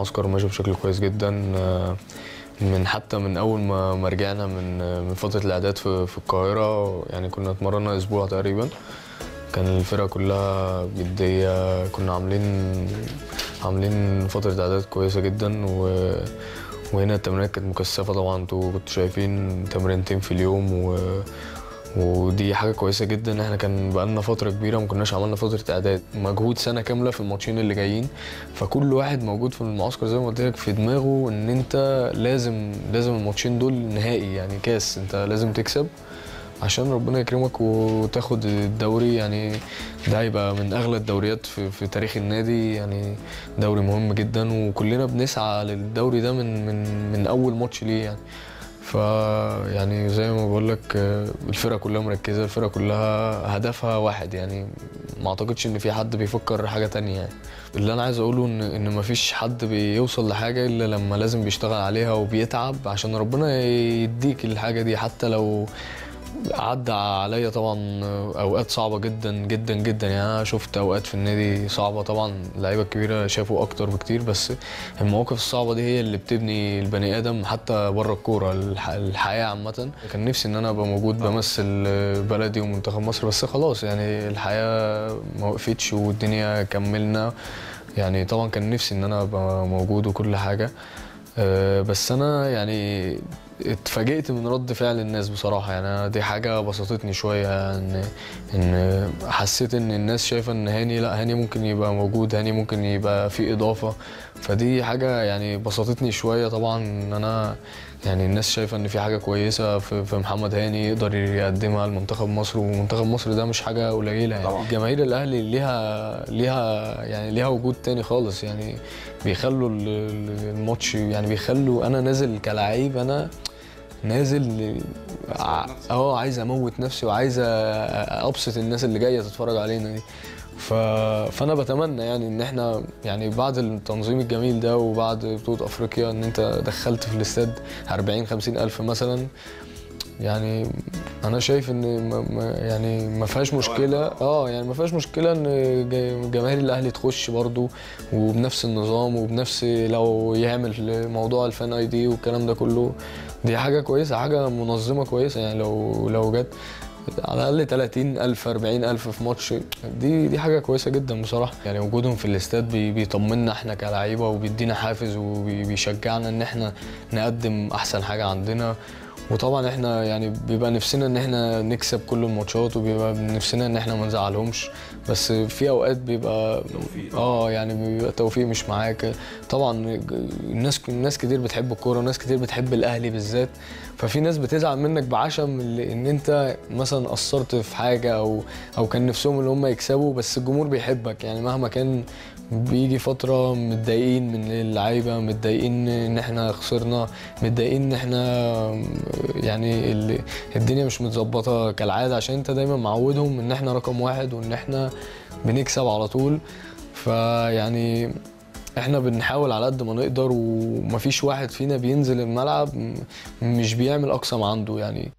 المعسكر ماشي بشكل كويس جدا آه، من حتى من أول ما رجعنا من من فترة الإعداد في, في القاهرة يعني كنا اتمرنا أسبوع تقريبا. كان الفرقة كلها جدية كنا عاملين عاملين فترة إعداد كويسة جدا و وهنا التمرينات كانت مكثفة طبعا. أنتوا كنتوا شايفين تمرينتين في اليوم و ودي حاجة كويسة جدا. إحنا كان بقالنا فترة كبيرة ما كناش عملنا فترة إعداد مجهود سنة كاملة في الماتشين اللي جايين. فكل واحد موجود في المعسكر زي ما قلت لك في دماغه إن أنت لازم لازم الماتشين دول نهائي يعني كاس. أنت لازم تكسب عشان ربنا يكرمك وتاخد الدوري. يعني ده هيبقى من أغلى الدوريات في, في تاريخ النادي. يعني دوري مهم جدا وكلنا بنسعى للدوري ده من من من أول ماتش ليه يعني. ف يعني زي ما بقول لك الفرقة كلها مركزة الفرقة كلها هدفها واحد يعني. ما أعتقدش إن في حد بيفكر حاجة تانية يعني. اللي أنا عايز أقوله إن إن ما فيش حد بيوصل لحاجة إلا لما لازم بيشتغل عليها وبيتعب عشان ربنا يديك الحاجة دي. حتى لو عدى عليا طبعا أوقات صعبة جدا جدا جدا. يعني أنا شفت أوقات في النادي صعبة طبعا اللعيبه الكبيره شافوا أكتر بكتير. بس المواقف الصعبة دي هي اللي بتبني البني آدم حتى بره الكورة الح- الحياة عامة. كان نفسي إن أنا أبقى موجود بمثل بلدي ومنتخب مصر. بس خلاص يعني الحياة ما وقفتش والدنيا كملنا. يعني طبعا كان نفسي إن أنا أبقى موجود وكل حاجة. أه، بس أنا يعني اتفاجئت من رد فعل الناس بصراحة. يعني أنا دي حاجة بسطتني شوية إن إن حسيت إن الناس شايفة إن هاني لأ هاني ممكن يبقى موجود هاني ممكن يبقى في إضافة. فدي حاجة يعني بسطتني شوية. طبعا ان أنا يعني الناس شايفة إن في حاجة كويسة في, محمد هاني يقدر يقدمها لمنتخب مصر ومنتخب مصر ده مش حاجة قليلة. يعني طبعاً. جماهير الأهلي ليها ليها يعني ليها وجود تاني خالص. يعني بيخلوا ال- ال- الماتش يعني بيخلوا أنا نازل كلاعب أنا نازل آه عايز أموت نفسي وعايز أبسط الناس اللي جاية تتفرج علينا دي. ف... فأنا بتمنى يعني إن إحنا يعني بعد التنظيم الجميل ده وبعد بطولة أفريقيا إن أنت دخلت في الاستاد 40 50 ألف مثلا يعني أنا شايف إن ما يعني ما فيهاش مشكلة. آه يعني ما فيهاش مشكلة إن جماهير الأهلي تخش برضو وبنفس النظام وبنفس لو يعمل موضوع الفان آي دي والكلام ده كله. دي حاجة كويسة حاجة منظمة كويسة يعني لو لو جت على الأقل 30 ألف 40 ألف في ماتش دي دي حاجة كويسة جدا بصراحة. يعني وجودهم في الاستاد بي- بيطمنا إحنا كلاعيبة وبيدينا حافز وبيشجعنا إن إحنا نقدم أحسن حاجة عندنا. وطبعا إحنا يعني بيبقى نفسنا إن إحنا نكسب كل الماتشات وبيبقى نفسنا إن إحنا ما نزعلهمش. بس في أوقات بيبقى آه يعني بيبقى توفيق مش معاك. طبعا الناس الناس كتير بتحب الكورة وناس كتير بتحب الأهلي بالذات. ففي ناس بتزعل منك بعشم إن أنت مثلا قصرت في حاجة أو أو كان نفسهم إن هم يكسبوا بس الجمهور بيحبك. يعني مهما كان بيجي فترة متضايقين من اللعيبة متضايقين إن إحنا خسرنا متضايقين إن إحنا يعني ال- الدنيا مش متظبطة كالعادة عشان انت دايما معودهم إن إحنا رقم واحد وإن إحنا بنكسب على طول. فيعني إحنا بنحاول على قد ما نقدر ومفيش واحد فينا بينزل الملعب مش بيعمل أقصى ما عنده يعني.